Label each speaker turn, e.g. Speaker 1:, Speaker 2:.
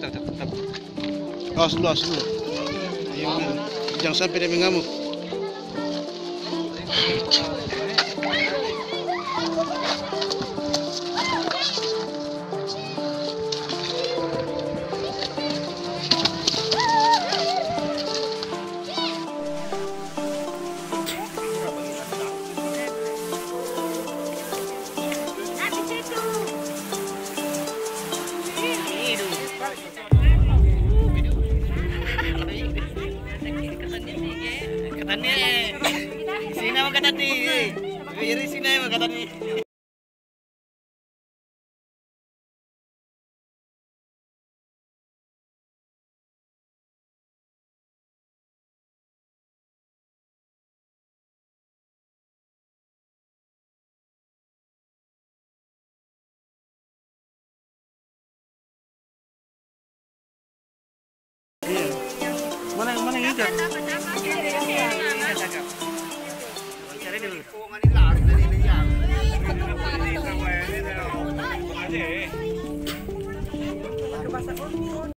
Speaker 1: tetap tetap. Awas dulu, awas dulu. Ayo, jangan sampai dia mengamuk.
Speaker 2: Katanya, sini nama katanya, jadi sini nama katanya.
Speaker 1: Iya. Mana mana yang? ini
Speaker 2: ke pasar Oni